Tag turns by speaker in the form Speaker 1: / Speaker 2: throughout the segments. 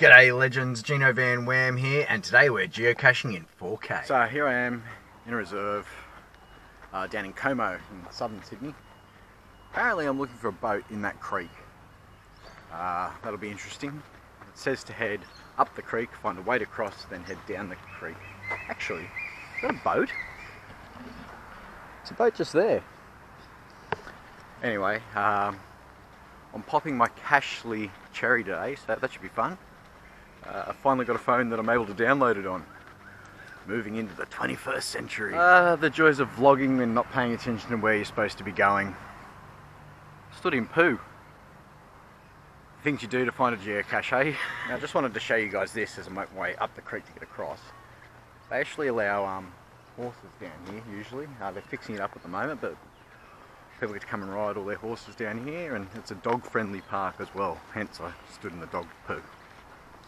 Speaker 1: G'day legends, Jeano Van Wam here, and today we're geocaching in 4K.
Speaker 2: So here I am in a reserve uh, down in Como in southern Sydney. Apparently I'm looking for a boat in that creek. Uh, that'll be interesting. It says to head up the creek, find a way to cross, then head down the creek. Actually, is that a boat? It's a boat just there. Anyway, um, I'm popping my Cachly Cherry today, so that should be fun. Uh, I finally got a phone that I'm able to download it on. Moving into the 21st century. Uh, the joys of vlogging and not paying attention to where you're supposed to be going. Stood in poo. Things you do to find a geocache? Now I just wanted to show you guys this as I make my way up the creek to get across. They actually allow um, horses down here usually. Uh, they're fixing it up at the moment, but people get to come and ride all their horses down here and it's a dog friendly park as well. Hence I stood in the dog poo.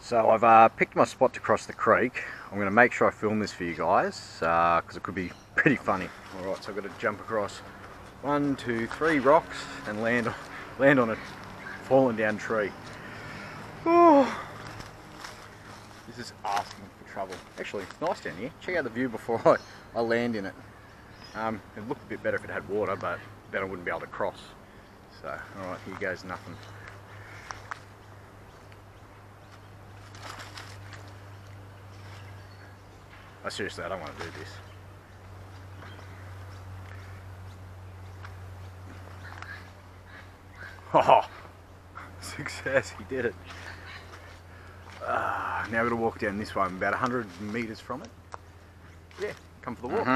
Speaker 2: So I've uh, picked my spot to cross the creek. I'm going to make sure I film this for you guys because uh, it could be pretty funny. Alright, so I've got to jump across one, two, three rocks and land, land on a fallen down tree. Ooh. This is asking for trouble. Actually, it's nice down here. Check out the view before I, I land in it. Um, it looked a bit better if it had water, but then I wouldn't be able to cross. So, alright, here goes nothing. I seriously, I don't want to do this. Oh, success, he did it. Uh, now we're going to walk down this one, about 100 metres from it. Yeah, come for the walk.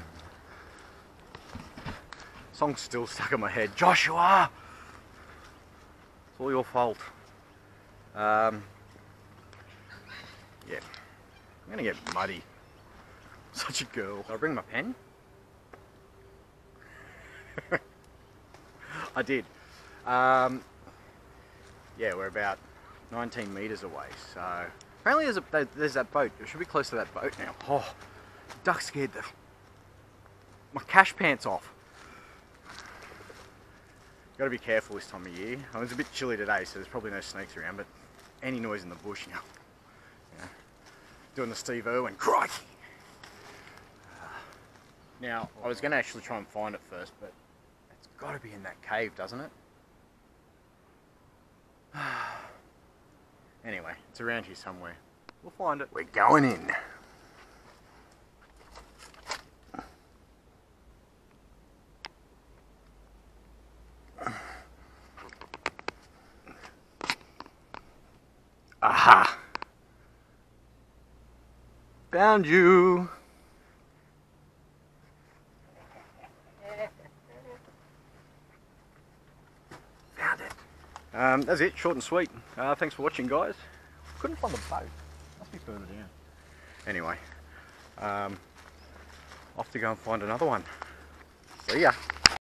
Speaker 2: Song's still stuck in my head. Joshua! It's all your fault. Um, yeah. I'm gonna get muddy. Such a girl. Did I bring my pen? I did. Um, yeah, we're about 19 metres away, so... Apparently there's, a, there's that boat. It should be close to that boat now. Oh, duck scared the... My cash pants off. Got to be careful this time of year. I mean, it's a bit chilly today, so there's probably no snakes around, but any noise in the bush, you know, doing the Steve Irwin, crikey. Uh, now, I was going to actually try and find it first, but it's got to be in that cave, doesn't it? anyway, it's around here somewhere. We'll find it.
Speaker 1: We're going in. Aha! Found you!
Speaker 2: Found it. Um, that's it, short and sweet. Uh, thanks for watching, guys. Couldn't find the boat. Must be further down. Anyway, um, off to go and find another one. See ya.